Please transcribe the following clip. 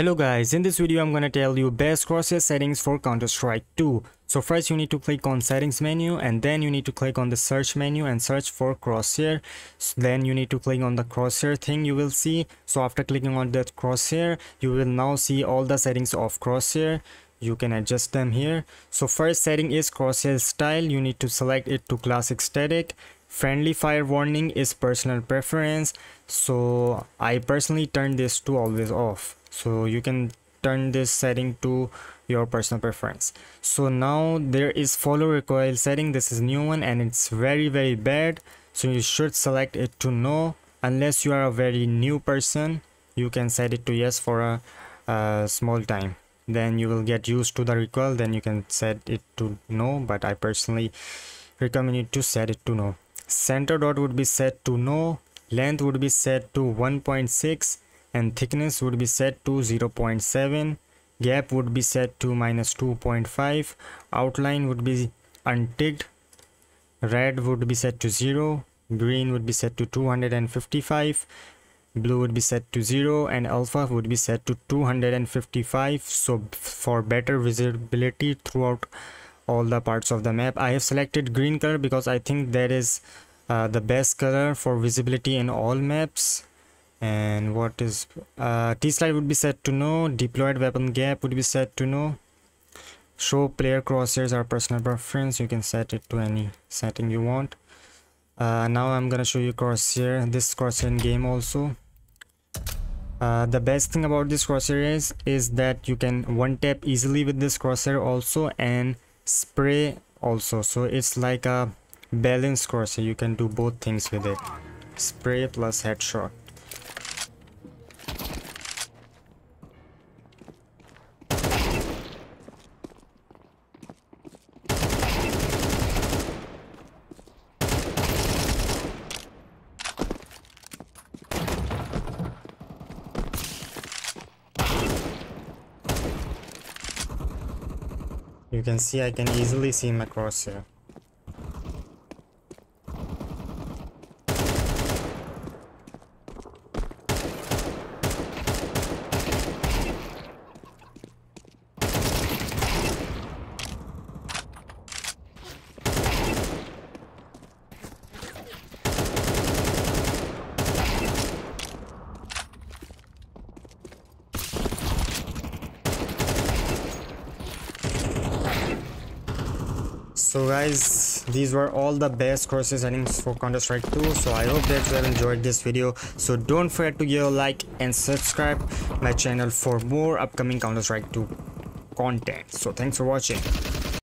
Hello guys, in this video I'm gonna tell you best crosshair settings for Counter-Strike 2. So first you need to click on settings menu and then you need to click on the search menu and search for crosshair. So then you need to click on the crosshair thing you will see. So after clicking on that crosshair, you will now see all the settings of crosshair. You can adjust them here. So first setting is crosshair style. You need to select it to classic static friendly fire warning is personal preference so i personally turn this to always off so you can turn this setting to your personal preference. So now there is follow recoil setting. This is new one and it's very very bad. So you should select it to no. Unless you are a very new person you can set it to yes for a, a small time. Then you will get used to the recoil. Then you can set it to no. But i personally recommend you to set it to no. Center dot would be set to no. Length would be set to 1.6 and thickness would be set to 0.7 gap would be set to minus 2.5 outline would be unticked red would be set to 0 green would be set to 255 blue would be set to 0 and alpha would be set to 255 so for better visibility throughout all the parts of the map i have selected green color because i think that is uh, the best color for visibility in all maps and what is uh, T-style would be set to no, deployed weapon gap would be set to no. Show player crosshairs are personal preference, you can set it to any setting you want. Uh, now I'm gonna show you crosshair, this crosshair in game also. Uh, the best thing about this crosshair is, is that you can one tap easily with this crosshair also and spray also. So it's like a balanced crosshair, you can do both things with it. Spray plus headshot. You can see I can easily see my crosshair. So guys these were all the best crosshair settings for counter-strike 2 so i hope that you have enjoyed this video. So don't forget to give a like and subscribe my channel for more upcoming counter-strike 2 content. So thanks for watching